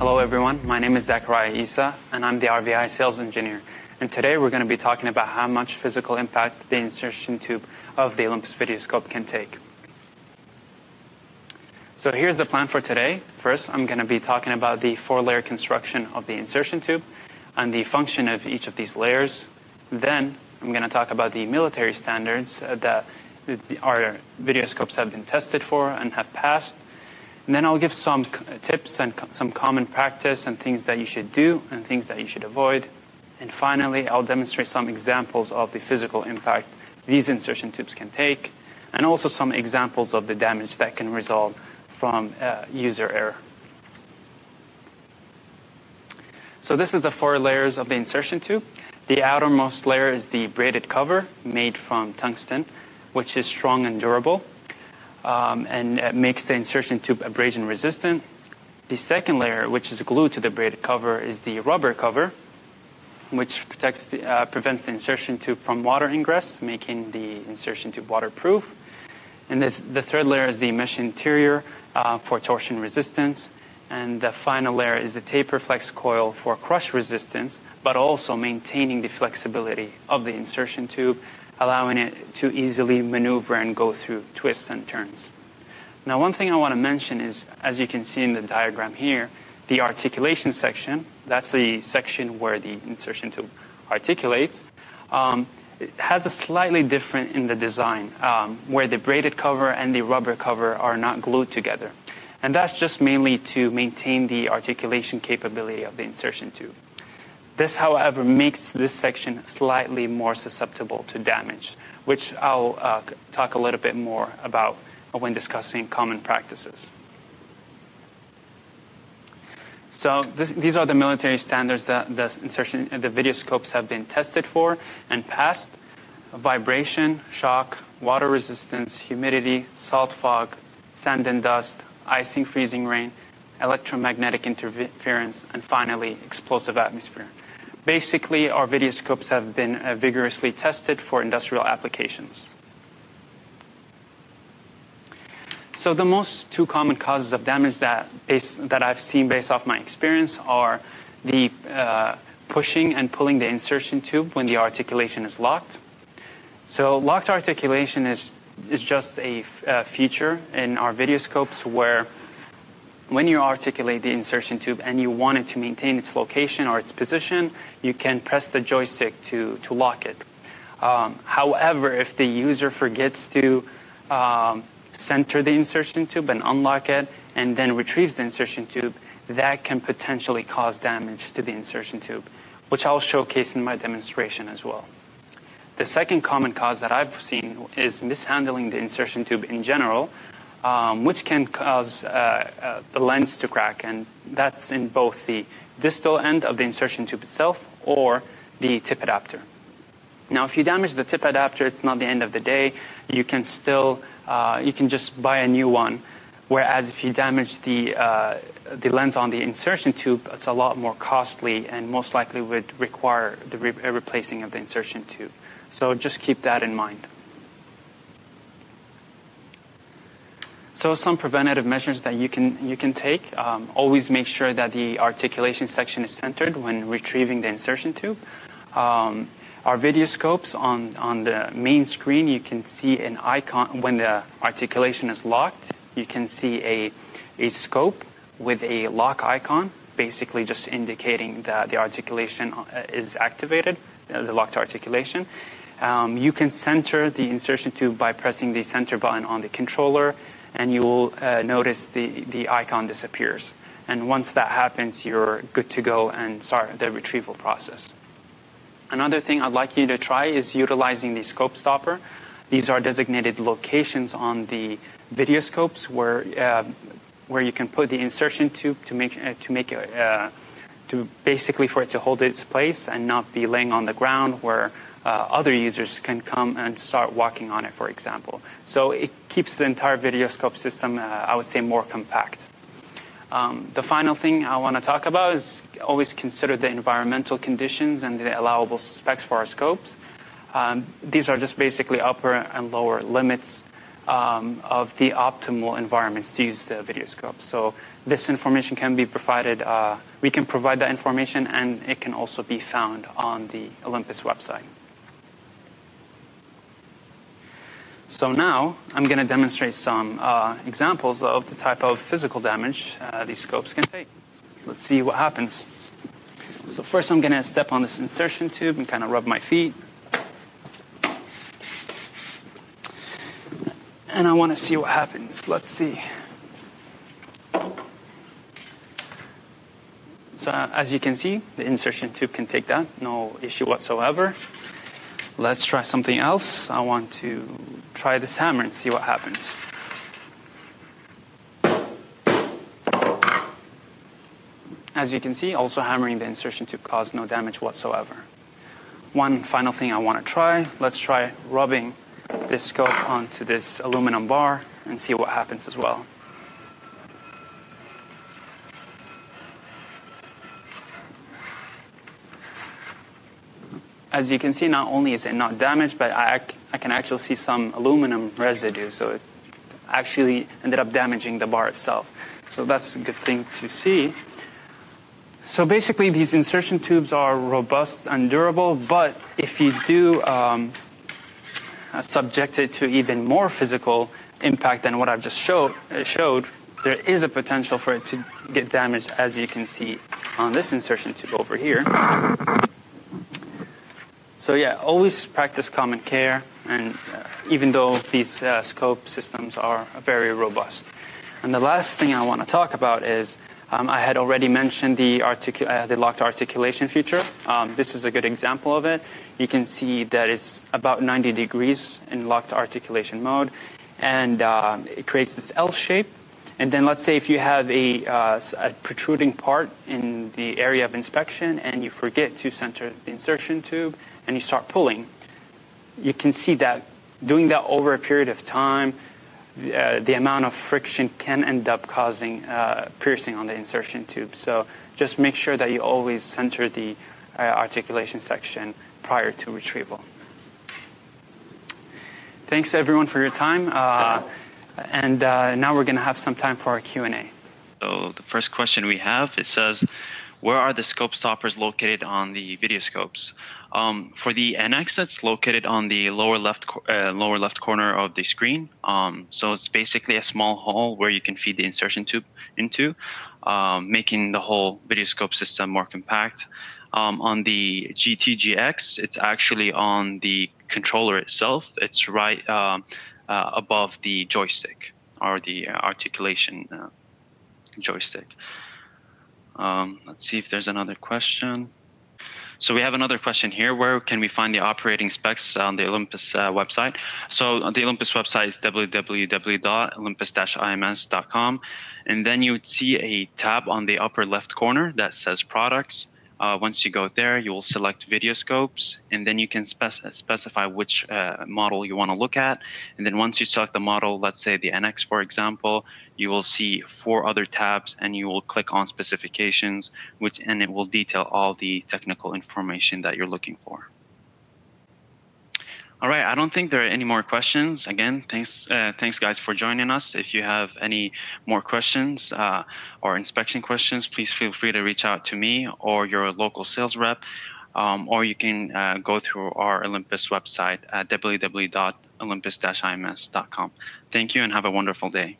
Hello everyone, my name is Zachariah Issa and I'm the RVI sales engineer. And today we're going to be talking about how much physical impact the insertion tube of the Olympus Videoscope can take. So here's the plan for today. First, I'm going to be talking about the four-layer construction of the insertion tube and the function of each of these layers. Then I'm going to talk about the military standards that our videoscopes have been tested for and have passed. And then I'll give some tips and some common practice and things that you should do and things that you should avoid. And finally, I'll demonstrate some examples of the physical impact these insertion tubes can take, and also some examples of the damage that can result from uh, user error. So this is the four layers of the insertion tube. The outermost layer is the braided cover made from tungsten, which is strong and durable um, and makes the insertion tube abrasion resistant. The second layer, which is glued to the braided cover, is the rubber cover, which protects the, uh, prevents the insertion tube from water ingress, making the insertion tube waterproof. And the, the third layer is the mesh interior uh, for torsion resistance. And the final layer is the taper flex coil for crush resistance, but also maintaining the flexibility of the insertion tube, allowing it to easily maneuver and go through twists and turns. Now, one thing I want to mention is, as you can see in the diagram here, the articulation section, that's the section where the insertion tube articulates, um, it has a slightly different in the design, um, where the braided cover and the rubber cover are not glued together. And that's just mainly to maintain the articulation capability of the insertion tube. This, however, makes this section slightly more susceptible to damage, which I'll uh, talk a little bit more about when discussing common practices. So this, these are the military standards that the insertion, the videoscopes have been tested for and passed. Vibration, shock, water resistance, humidity, salt fog, sand and dust, icing, freezing rain, electromagnetic interference, and finally, explosive atmosphere. Basically, our videoscopes have been uh, vigorously tested for industrial applications. So the most two common causes of damage that, that I've seen based off my experience are the uh, pushing and pulling the insertion tube when the articulation is locked. So locked articulation is is just a uh, feature in our videoscopes where when you articulate the insertion tube and you want it to maintain its location or its position, you can press the joystick to, to lock it. Um, however, if the user forgets to um, center the insertion tube and unlock it and then retrieves the insertion tube, that can potentially cause damage to the insertion tube, which I'll showcase in my demonstration as well. The second common cause that I've seen is mishandling the insertion tube in general, um, which can cause uh, uh, the lens to crack, and that's in both the distal end of the insertion tube itself or the tip adapter. Now, if you damage the tip adapter, it's not the end of the day. You can still, uh, you can just buy a new one. Whereas if you damage the, uh, the lens on the insertion tube, it's a lot more costly and most likely would require the re- replacing of the insertion tube. So just keep that in mind. So some preventative measures that you can you can take. Um, always make sure that the articulation section is centered when retrieving the insertion tube. Um, our videoscopes on on the main screen, you can see an icon when the articulation is locked. You can see a a scope with a lock icon, basically just indicating that the articulation uh, is activated, uh, the locked articulation. Um, you can center the insertion tube by pressing the center button on the controller, and you will uh, notice the, the icon disappears. And once that happens, you're good to go and start the retrieval process. Another thing I'd like you to try is utilizing the scope stopper. These are designated locations on the videoscopes where uh, where you can put the insertion tube to make uh, to make it uh, to basically for it to hold its place and not be laying on the ground where uh, other users can come and start walking on it, for example. So it keeps the entire videoscope system, uh, I would say, more compact. Um, the final thing I want to talk about is always consider the environmental conditions and the allowable specs for our scopes. Um, these are just basically upper and lower limits um, of the optimal environments to use the video scope. So this information can be provided, uh, we can provide that information and it can also be found on the Olympus website. So now I'm going to demonstrate some uh, examples of the type of physical damage uh, these scopes can take. Let's see what happens. So first I'm going to step on this insertion tube and kind of rub my feet. And I want to see what happens. Let's see. So uh, as you can see, the insertion tube can take that, no issue whatsoever. Let's try something else. I want to try this hammer and see what happens. As you can see, also hammering the insertion tube caused no damage whatsoever. One final thing I want to try, let's try rubbing this scope onto this aluminum bar and see what happens as well. As you can see, not only is it not damaged, but I, I can actually see some aluminum residue. So it actually ended up damaging the bar itself. So that's a good thing to see. So basically, these insertion tubes are robust and durable, but if you do um, subject it to even more physical impact than what I've just showed, showed, there is a potential for it to get damaged, as you can see on this insertion tube over here. So yeah, always practice common care, and uh, even though these uh, scope systems are very robust. And the last thing I want to talk about is um, I had already mentioned the, uh, the locked articulation feature. Um, this is a good example of it. You can see that it's about 90 degrees in locked articulation mode, and uh, it creates this L shape. And then let's say if you have a, uh, a, protruding part in the area of inspection and you forget to center the insertion tube, and you start pulling, you can see that doing that over a period of time, uh, the amount of friction can end up causing uh, piercing on the insertion tube. So just make sure that you always center the uh, articulation section prior to retrieval. Thanks everyone for your time, uh, and uh, now we're going to have some time for our Q and A. So the first question we have it says, where are the scope stoppers located on the video scopes? Um, for the NX, it's located on the lower left uh, lower left corner of the screen. Um, so it's basically a small hole where you can feed the insertion tube into, um, making the whole video scope system more compact. Um, on the GTGX, it's actually on the controller itself. It's right um, uh, above the joystick or the articulation uh, joystick. Um, let's see if there's another question. So we have another question here. Where can we find the operating specs on the Olympus uh, website? So the Olympus website is www.olympus-ims.com. And then you would see a tab on the upper left corner that says products. Uh, once you go there, you will select video scopes, and then you can spec specify which uh, model you want to look at. And then once you select the model, let's say the NX, for example, you will see four other tabs, and you will click on specifications, which and it will detail all the technical information that you're looking for. All right, I don't think there are any more questions. Again, thanks, uh, thanks guys for joining us. If you have any more questions uh, or inspection questions, please feel free to reach out to me or your local sales rep, um, or you can uh, go through our Olympus website at www.olympus-ims.com. Thank you and have a wonderful day.